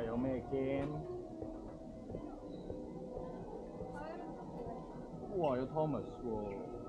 有咩 game？哇，有 Thomas 喎。